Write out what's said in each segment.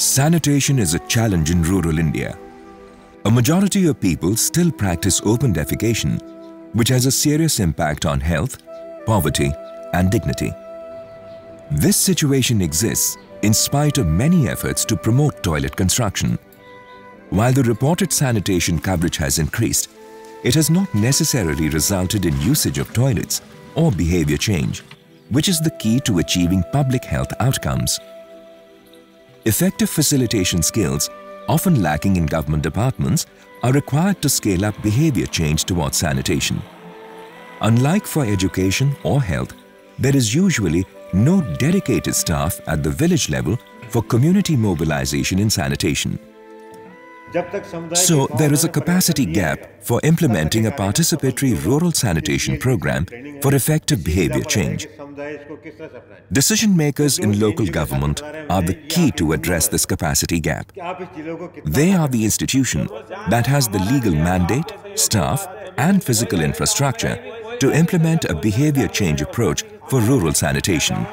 Sanitation is a challenge in rural India. A majority of people still practice open defecation, which has a serious impact on health, poverty and dignity. This situation exists in spite of many efforts to promote toilet construction. While the reported sanitation coverage has increased, it has not necessarily resulted in usage of toilets or behavior change, which is the key to achieving public health outcomes. Effective facilitation skills, often lacking in government departments, are required to scale up behavior change towards sanitation. Unlike for education or health, there is usually no dedicated staff at the village level for community mobilization in sanitation. So there is a capacity gap for implementing a participatory rural sanitation program for effective behavior change. Decision makers in local government are the key to address this capacity gap. They are the institution that has the legal mandate, staff and physical infrastructure to implement a behavior change approach for rural sanitation.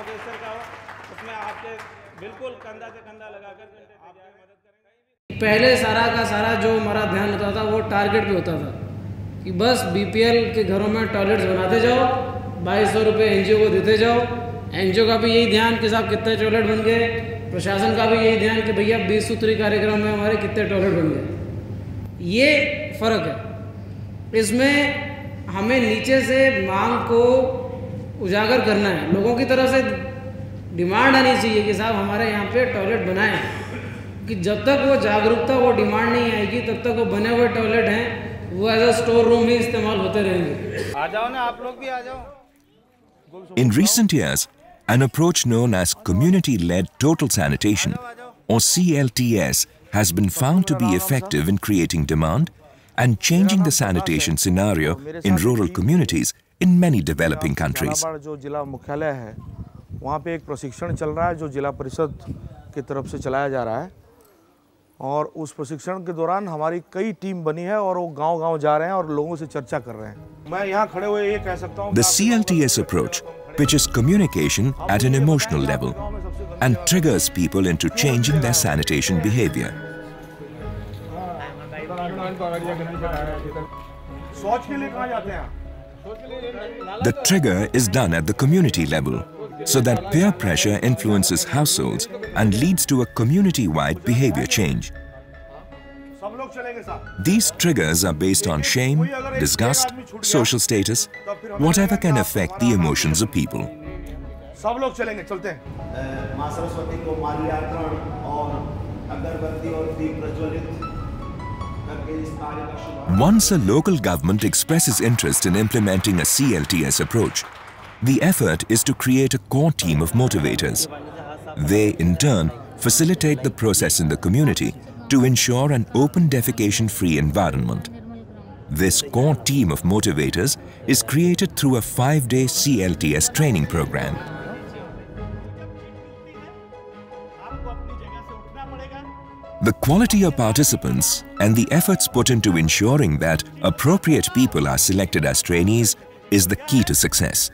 पहले सारा का सारा जो हमारा ध्यान होता था, वो टारगेट पे होता था। कि बस बीपीएल के घरों में टॉयलेट्स बनाते जाओ, बाईस सौ रुपये एन को देते जाओ। एनजीओ का भी यही ध्यान कि साहब कितने टॉयलेट बन गए। प्रशासन का भी यही ध्यान कि भैया बीस सूत्री कार्यक्रम में हमारे कितने टॉयलेट बन गए। ये फ़र्क है। इसमें हमें नीचे से मांग को उजागर करना है। लोगों की तरफ़ से डिमांड आनी चाहिए कि साहब हमारे यहाँ पे टॉयलेट बनाएँ। कि जब तक वो जागरूकता वो डिमांड नहीं आएगी तब तक वो बने हुए टॉयलेट हैं वो एज अ स्टोर रूम ही इस्तेमाल होते रहेंगे आ जाओ ना आप लोग भी आ जाओ In recent years, an approach known as community-led total sanitation or CLTS has been found to be effective in creating demand and changing the sanitation scenario in rural communities in many developing countries. जो जिला मुख्यालय है वहाँ पे एक प्रशिक्षण चल रहा है जो जिला परिषद की तरफ़ से चलाया जा रहा है और उस प्रशिक्षण के दौरान हमारी कई टीम बनी है और वो गाँव गाँव जा रहे हैं और लोगों से चर्चा कर रहे हैं। मैं यहाँ खड़े हुए ये कह सकता हूँ C L T S approach pitch is communication at an emotional level and triggers people into changing their sanitation behavior. हाँ, the trigger is done at the community level. so that peer pressure influences households and leads to a community-wide behavior change. सब लोग चलेंगे साथ These triggers are based on shame, disgust, social status, whatever can affect the emotions of people. सब लोग चलेंगे चलते हैं माँ सरस्वती को माल्यार्पण और अगरबत्ती और दीप प्रज्वलित करके इस कार्य का शुभारंभ Once a local government expresses interest in implementing a CLTS approach, the effort is to create a core team of motivators. They, in turn, facilitate the process in the community to ensure an open defecation-free environment. This core team of motivators is created through a five-day CLTS training program. The quality of participants and the efforts put into ensuring that appropriate people are selected as trainees is the key to success.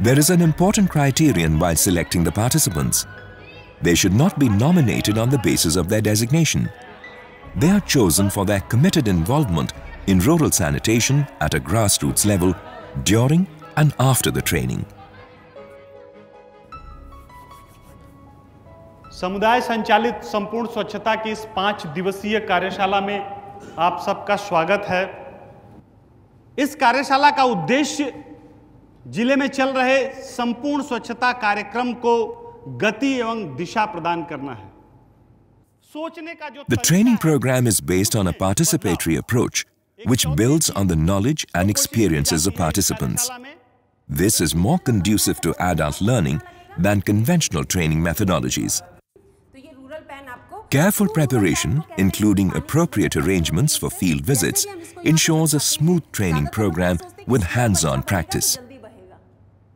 There is an important criterion while selecting the participants. They should not be nominated on the basis of their designation. They are chosen for their committed involvement in rural sanitation at a grassroots level during and after the training. समुदाय संचालित संपूर्ण स्वच्छता की इस पांच दिवसीय कार्यशाला में आप सबका स्वागत है इस कार्यशाला का उद्देश्य जिले में चल रहे संपूर्ण स्वच्छता कार्यक्रम को गति एवं दिशा प्रदान करना है सोचने का जो The training program is based on a participatory approach which builds on the knowledge and experiences of participants. This is more conducive to adult learning than conventional training methodologies. Careful preparation, including appropriate arrangements for field visits, ensures a smooth training program with hands-on practice.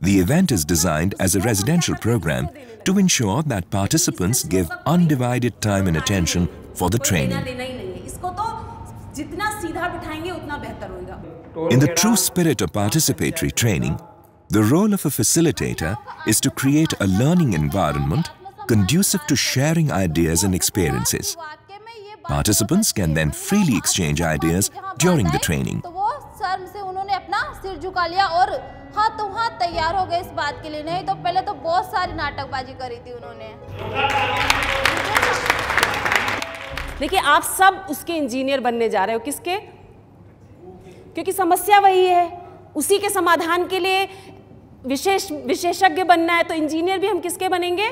The event is designed as a residential program to ensure that participants give undivided time and attention for the training. In the true spirit of participatory training, the role of a facilitator is to create a learning environment conducive to sharing ideas and experiences. Participants can then freely exchange ideas during the training. सिर झुका लिया और हाथों हाथ तैयार हो गए इस बात के लिए। नहीं तो पहले तो बहुत सारी नाटकबाजी करी थी उन्होंने। देखिए, आप सब उसके इंजीनियर बनने जा रहे हो। किसके? क्योंकि समस्या वही है। उसी के समाधान के लिए विशेष, विशेषज्ञ बनना है तो इंजीनियर भी हम किसके बनेंगे?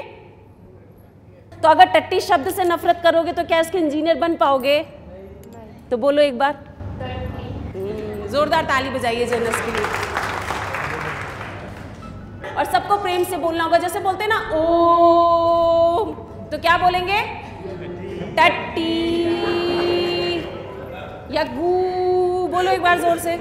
तो अगर टट्टी शब्द से नफरत करोगे तो क्या इसके इंजीनियर बन पाओगे? तो बोलो एक बार। जोरदार ताली बजाइए जर्नस के लिए और सबको प्रेम से बोलना होगा जैसे बोलते हैं ना ओम तो क्या बोलेंगे टट्टी या गू बोलो एक बार ज़ोर से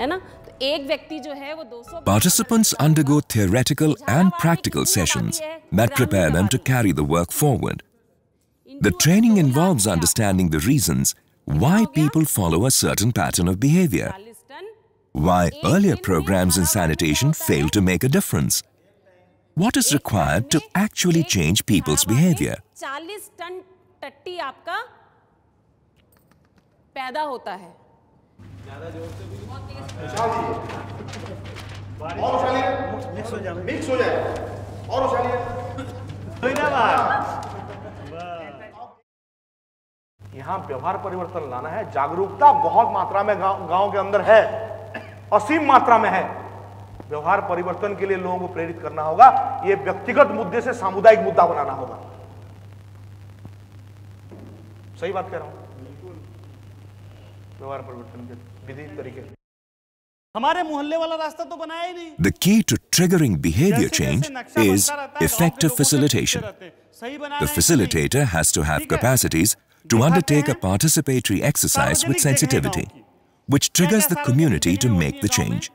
है ना तो एक व्यक्ति जो है वो 200 Participants undergo theoretical and practical sessions that prepare them to carry the work forward. The training involves understanding the reasons why people follow a certain pattern of behavior, 40 ton why earlier programs in sanitation failed to make a difference, what is required to actually change people's behavior. 40 ton टट्टी आपका पैदा होता है mix हो जाए और उछालिए यहाँ व्यवहार परिवर्तन लाना है जागरूकता बहुत मात्रा में गाँव गाँव के अंदर है असीम मात्रा में है। व्यवहार परिवर्तन के लिए लोगों को प्रेरित करना होगा ये व्यक्तिगत मुद्दे से सामुदायिक मुद्दा बनाना होगा। सही बात कह रहा हूँ? व्यवहार परिवर्तन के विधि तरीके। हमारे मोहल्ले वाला रास्ता तो बनाया ही नहीं। है, गाँव के effective लोग उसे facilitation. पूछते रहते हैं, सही बना The रहे हैं कि नहीं? facilitator has to undertake a participatory exercise with sensitivity, which triggers the community to make the change.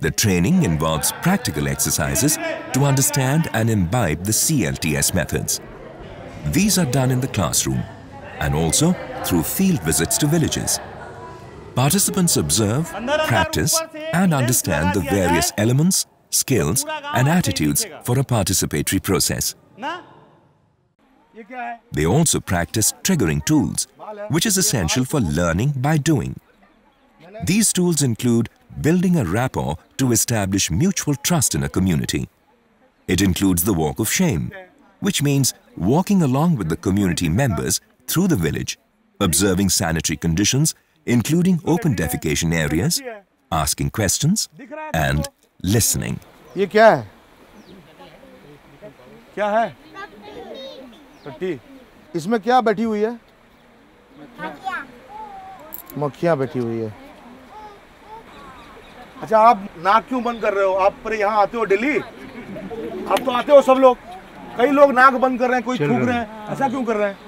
The training involves practical exercises to understand and imbibe the CLTS methods. These are done in the classroom and also through field visits to villages. Participants observe, practice and understand the various elements, skills and attitudes for a participatory process. ना They also practice triggering tools, which is essential for learning by doing. These tools include building a rapport to establish mutual trust in a community. It includes the walk of shame, which means walking along with the community members through the village, observing sanitary conditions, including open defecation areas, asking questions, and listening. ये क्या है क्या है टट्टी इसमें क्या बैठी हुई है? मक्खियाँ बैठी हुई है। अच्छा आप नाक क्यों बंद कर रहे हो? आप पर यहाँ आते हो डेली? आप तो आते हो सब लोग। कई लोग नाक बंद कर रहे हैं कोई थूक रहे हैं। ऐसा क्यों कर रहे हैं?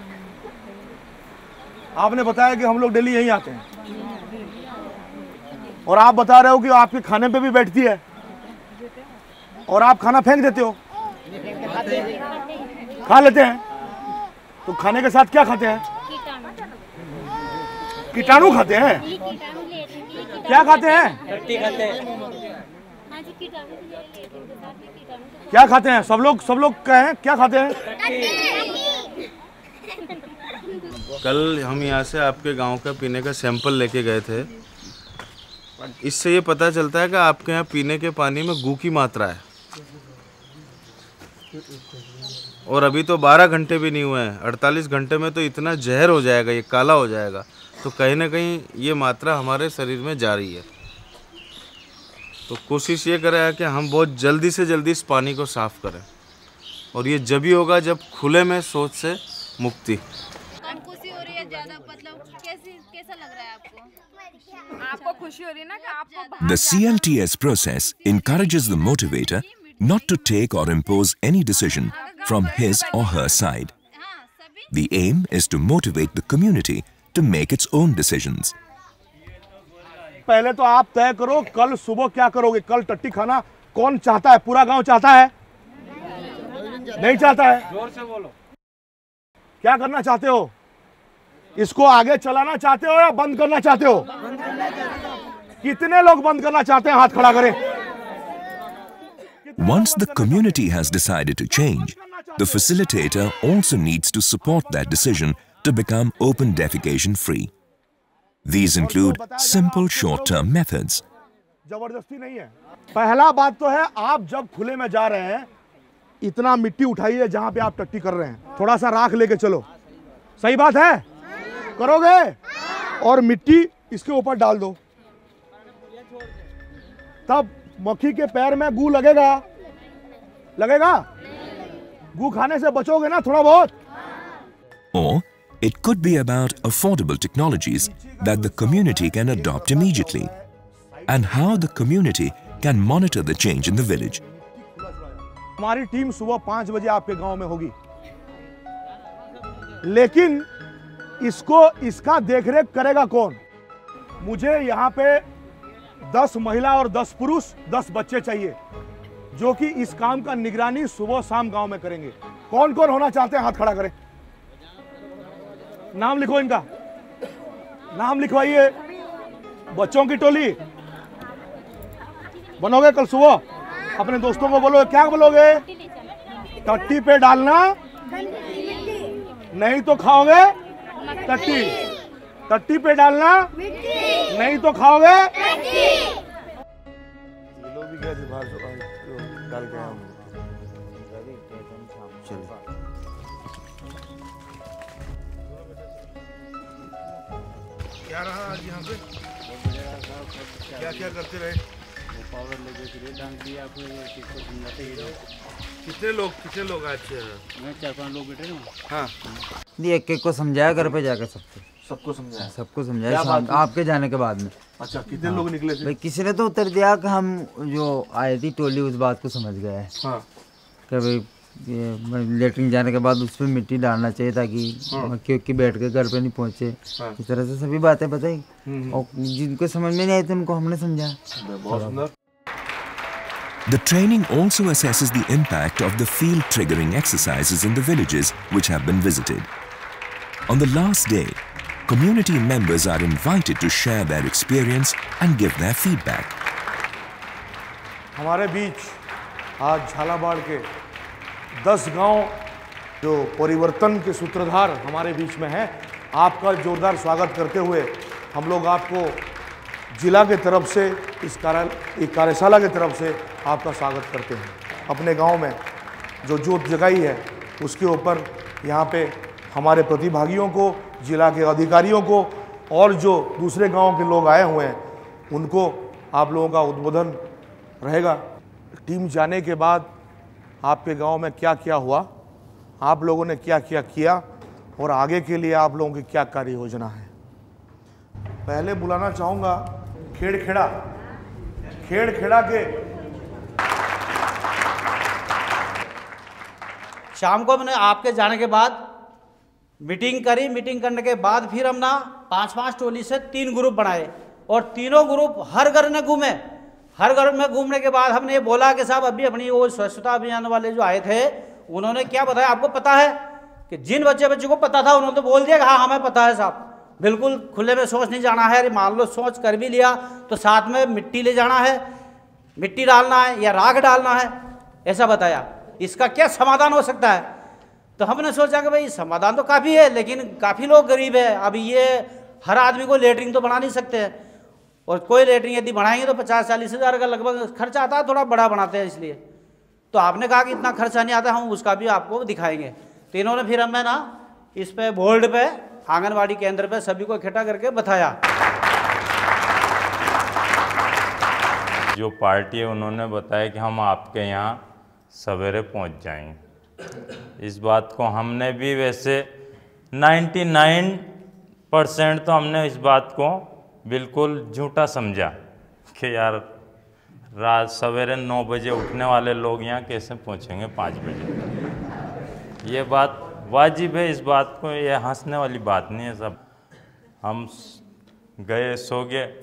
आपने बताया कि हम लोग डेली यहीं आते हैं। और आप बता रहे हो कि आपके खाने पे भी बैठती है। और आप खाना फेंक देते हो। खा लेते हैं। तो खाने के साथ क्या खाते हैं? कीटाणु। खाते हैं? क्या खाते हैं? क्या खाते हैं? सब लोग सब लोग कहें क्या खाते हैं? कल हम यहाँ से आपके गाँव का पीने का सैंपल लेके गए थे। इससे ये पता चलता है कि आपके यहाँ पीने के पानी में गू की मात्रा है। और अभी तो 12 घंटे भी नहीं हुए हैं। 48 घंटे में तो इतना जहर हो जाएगा ये काला हो जाएगा। तो कहीं ना कहीं ये मात्रा हमारे शरीर में जा रही है। तो कोशिश ये करें कि हम बहुत जल्दी से जल्दी इस पानी को साफ़ करें। और ये जब ही होगा जब खुले में सोच से मुक्ति। कम खुशी हो रही है ज़्यादा? मतलब कैसी कैसा लग रहा है आपको? आपको खुशी हो रही है ना कि आपको The CLTS process encourages the motivator not to take or impose any decision. From his or her side. The aim is to motivate the community to make its own decisions. पहले तो आप तय करो कल सुबह क्या करोगे? कल टट्टी खाना कौन चाहता है? पूरा गाँव चाहता है? नहीं चाहता है? ज़ोर से बोलो। क्या करना चाहते हो? इसको आगे चलाना चाहते हो या बंद करना चाहते हो? कितने लोग बंद करना चाहते हैं? हाथ खड़ा करें। Once the community has decided to change, the facilitator also needs to support that decision to become open defecation free. These include simple short-term methods. ज़बरदस्ती नहीं है पहला बात तो है आप जब खुले में जा रहे हैं इतना मिट्टी उठाइए जहाँ पे आप टट्टी कर रहे हैं थोड़ा सा राख लेके चलो सही बात है करोगे और मिट्टी इसके ऊपर डाल दो तब मक्खी के पैर में गू लगेगा लगेगा गू खाने से बचोगे ना थोड़ा बहुत Or it could be about affordable technologies that the community can adopt immediately and how the community can monitor the change in the village. हमारी टीम सुबह पाँच बजे आपके गाँव में होगी लेकिन इसको इसका देखरेख करेगा कौन मुझे यहाँ पे दस महिला और दस पुरुष दस बच्चे चाहिए जो कि इस काम का निगरानी सुबह शाम गाँव में करेंगे। कौन कौन होना चाहते हैं? हाथ खड़ा करें। नाम लिखो इनका। नाम लिखवाइए। बच्चों की टोली। बनोगे कल सुबह? अपने दोस्तों को बोलोगे क्या बोलोगे? टट्टी पे डालना। नहीं तो खाओगे। टट्टी। टट्टी पे डालना। नहीं तो खाओगे। डाल के आए क्या रहा आज यहाँ पे क्या क्या करते रहे? वो पावर लगे फिर डांग दिया फिर किसको समझाते ही रहो कितने लोग कितने लोग आज मैं चार पाँच लोग बैठे ना हाँ। नहीं एक एक को समझाया घर पे जाकर सबको। सबको समझाया। सबको समझाया आपके जाने के बाद में। अच्छा कितने लोग निकले थे? भाई किसी ने तो उत्तर दिया कि हम जो आई थी टोली उस बात को समझ गए। हैं। हाँ कि भाई लेटरिन जाने के बाद उस पर मिट्टी डालना चाहिए ताकि हाँ। क्योंकि बैठ के घर पे नहीं पहुँचे। इस तरह से सभी बातें बताई। और जिनको समझ में नहीं आई थी उनको हमने समझाया सुंदर। The training also assesses the impact of the field triggering exercises in the villages which have been visited. On the last day, community members are invited to share their experience and give their feedback. हमारे बीच आज झालावाड़ के दस गाँव जो परिवर्तन के सूत्रधार हमारे बीच में हैं, आपका जोरदार स्वागत करते हुए हम लोग आपको जिला के तरफ़ से, इस कार्य कार्यशाला की तरफ़ से आपका स्वागत करते हैं अपने गाँव में जो जोत जगाई है, उसके ऊपर यहाँ पे हमारे प्रतिभागियों को जिला के अधिकारियों को और जो दूसरे गाँव के लोग आए हुए हैं, उनको आप लोगों का उद्बोधन रहेगा। टीम जाने के बाद आपके गाँव में क्या क्या हुआ, आप लोगों ने क्या क्या किया और आगे के लिए आप लोगों की क्या कार्य योजना है? पहले बुलाना चाहूँगा खेड़खेड़ा। खेड़खेड़ा के शाम को मैंने आपके जाने के बाद मीटिंग करी, मीटिंग करने के बाद फिर हम ना पाँच पाँच टोली से तीन ग्रुप बनाए और तीनों ग्रुप हर घर में घूमे। हर घर में घूमने के बाद हमने ये बोला कि साहब, अभी अपनी वो स्वच्छता अभियान वाले जो आए थे, उन्होंने क्या बताया? आपको पता है कि जिन बच्चे बच्चे को पता था, उन्होंने तो बोल दिया कि हाँ हमें पता है साहब। बिल्कुल खुले में सोच नहीं जाना है, अरे मान लो सोच कर भी लिया तो साथ में मिट्टी ले जाना है, मिट्टी डालना है या राख डालना है, ऐसा बताया। इसका क्या समाधान हो सकता है? तो हमने सोचा कि भाई समाधान तो काफ़ी है, लेकिन काफ़ी लोग गरीब है। अब ये हर आदमी को लेटरिन तो बना नहीं सकते। हैं और कोई लेटरिन यदि बनाएँगे तो पचास चालीस हज़ार का लगभग खर्चा आता है, थोड़ा बड़ा बनाते हैं इसलिए। तो आपने कहा कि इतना खर्चा नहीं आता, हम उसका भी आपको दिखाएँगे। तो इन्होंने फिर हमें ना इस पे बोर्ड पे, आंगनबाड़ी केंद्र पे सभी को इकट्ठा करके बताया। जो पार्टी है, उन्होंने बताया कि हम आपके यहाँ सवेरे पहुँच जाएँगे। इस बात को हमने भी वैसे 99 परसेंट तो हमने इस बात को बिल्कुल झूठा समझा कि यार रात सवेरे नौ बजे उठने वाले लोग यहाँ कैसे पहुँचेंगे? पाँच बजे। ये बात वाजिब है, इस बात को ये हंसने वाली बात नहीं है सब। हम गए, सो गए।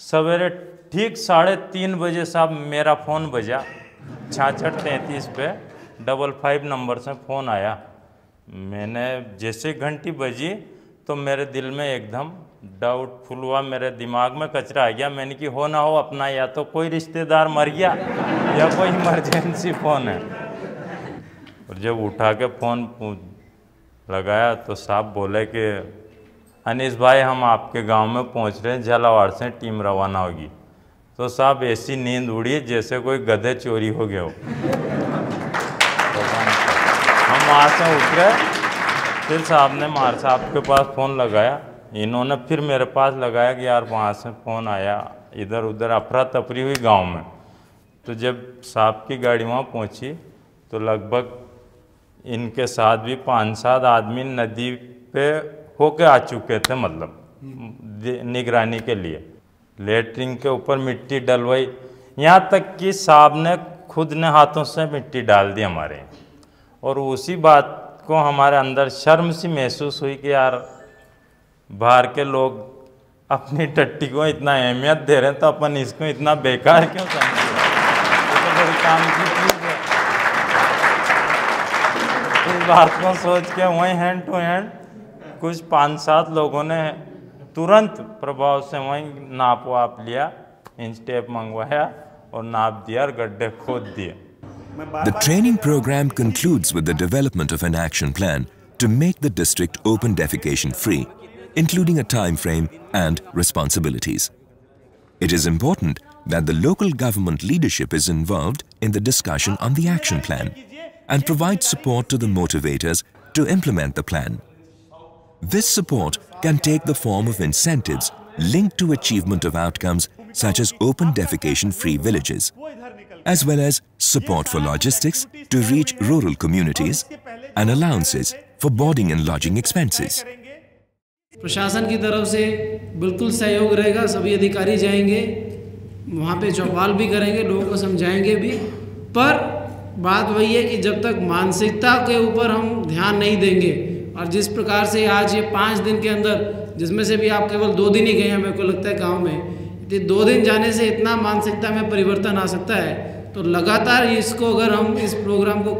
सवेरे ठीक साढ़े तीन बजे साहब मेरा फ़ोन बजा, छाछठ तैंतीस पे। डबल फाइव नंबर से फ़ोन आया। मैंने जैसे घंटी बजी तो मेरे दिल में एकदम डाउटफुल हुआ, मेरे दिमाग में कचरा आ गया। मैंने कि हो ना हो, अपना या तो कोई रिश्तेदार मर गया या कोई इमरजेंसी फ़ोन है। और जब उठा के फ़ोन लगाया तो साहब बोले कि, अनिस भाई, हम आपके गाँव में पहुँच रहे हैं, झालावाड़ से टीम रवाना होगी। तो साहब, ऐसी नींद उड़ी जैसे कोई गधे चोरी हो गया हो। वहाँ से उतरे। फिर साहब ने मार, साहब के पास फ़ोन लगाया। इन्होंने फिर मेरे पास लगाया कि यार वहाँ से फ़ोन आया, इधर उधर अफरा तफरी हुई गाँव में। तो जब साहब की गाड़ी वहाँ पहुँची तो लगभग इनके साथ भी पाँच सात आदमी नदी पे होके आ चुके थे मतलब निगरानी के लिए। लेटरिन के ऊपर मिट्टी डलवाई। यहाँ तक कि साहब ने खुद ने हाथों से मिट्टी डाल दी हमारे। और उसी बात को हमारे अंदर शर्म सी महसूस हुई कि यार, बाहर के लोग अपनी टट्टी को इतना अहमियत दे रहे हैं तो अपन इसको इतना बेकार क्यों समझ? तो काम की चीज़ है। इस बात को सोच के वहीं हैंड टू हैंड कुछ पाँच सात लोगों ने तुरंत प्रभाव से वहीं नाप वाप लिया इंच टेप मंगवाया और नाप दिया और गड्ढे खोद दिए। The training program concludes with the development of an action plan to make the district open defecation free, including a time frame and responsibilities. It is important that the local government leadership is involved in the discussion on the action plan and provide support to the motivators to implement the plan. This support can take the form of incentives linked to achievement of outcomes such as open defecation-free villages, as well as support for logistics to reach rural communities and allowances for boarding and lodging expenses. प्रशासन की तरफ़ से बिल्कुल सहयोग रहेगा, सभी अधिकारी जाएँगे, वहाँ पे चौपाल भी करेंगे, लोगों को समझाएँगे भी पर बात वही है कि जब तक मानसिकता के ऊपर हम ध्यान नहीं देंगे और जिस प्रकार से आज ये पाँच दिन के अंदर, जिसमें से भी आप केवल दो दिन ही गए हैं, मेरे को लगता है गाँव में दो दिन जाने से इतना मानसिकता में परिवर्तन आ सकता है तो लगातार इसको अगर हम इस प्रोग्राम को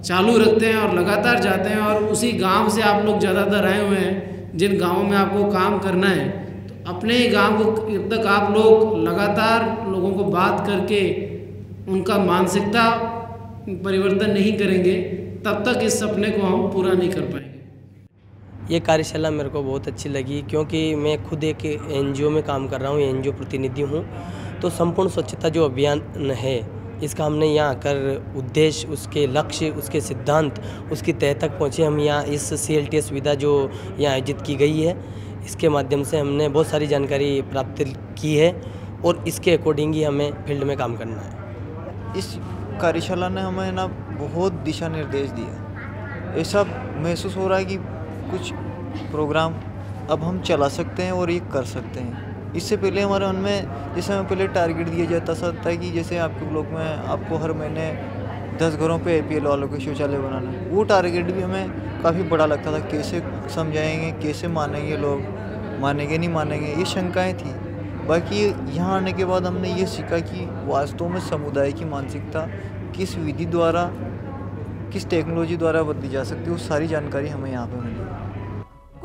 चालू रखते हैं और लगातार जाते हैं और उसी गाँव से आप लोग ज़्यादातर आए हुए हैं, जिन गाँवों में आपको काम करना है तो अपने ही गाँव को जब तक आप लोग लगातार लोगों को बात करके उनका मानसिकता परिवर्तन नहीं करेंगे, तब तक इस सपने को हम पूरा नहीं कर पाएँगे। ये कार्यशाला मेरे को बहुत अच्छी लगी, क्योंकि मैं खुद एक एनजीओ में काम कर रहा हूँ एनजीओ प्रतिनिधि हूँ। तो संपूर्ण स्वच्छता जो अभियान है, इसका हमने यहाँ आकर उद्देश्य, उसके लक्ष्य, उसके सिद्धांत, उसकी तह तक पहुँचे हम यहाँ इस सी एल टी सुविधा जो यहाँ आयोजित की गई है। इसके माध्यम से हमने बहुत सारी जानकारी प्राप्त की है और इसके अकॉर्डिंग ही हमें फ़ील्ड में काम करना है। इस कार्यशाला ने हमें ना बहुत दिशा निर्देश दिया ऐसा महसूस हो रहा है कि कुछ प्रोग्राम अब हम चला सकते हैं और ये कर सकते हैं। इससे पहले हमारे मन में, जैसे हमें पहले टारगेट दिया जाता था कि जैसे आपके ब्लॉक में आपको हर महीने दस घरों पे एपीएल वालों के शौचालय बनाना वो टारगेट भी हमें काफ़ी बड़ा लगता था, कैसे समझाएँगे, कैसे मानेंगे लोग, मानेंगे, नहीं मानेंगे, ये शंकाएँ थी। बाकी यहाँ आने के बाद हमने ये सीखा कि वास्तव में समुदाय की मानसिकता किस विधि द्वारा, किस टेक्नोलॉजी द्वारा बदली जा सकती है, वो सारी जानकारी हमें यहाँ पर मिली।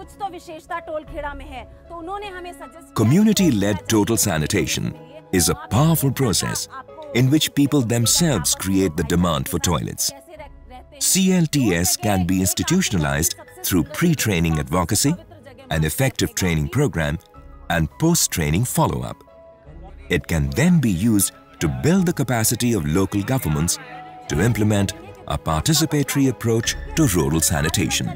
कुछ तो विशेषता टोलखेड़ा में है तो उन्होंने हमें suggest Community-led total sanitation is a powerful process in which people themselves create the demand for toilets. CLTS can be institutionalized through pre-training advocacy, an effective training program, and post-training follow-up. It can then be used to build the capacity of local governments to implement a participatory approach to rural sanitation.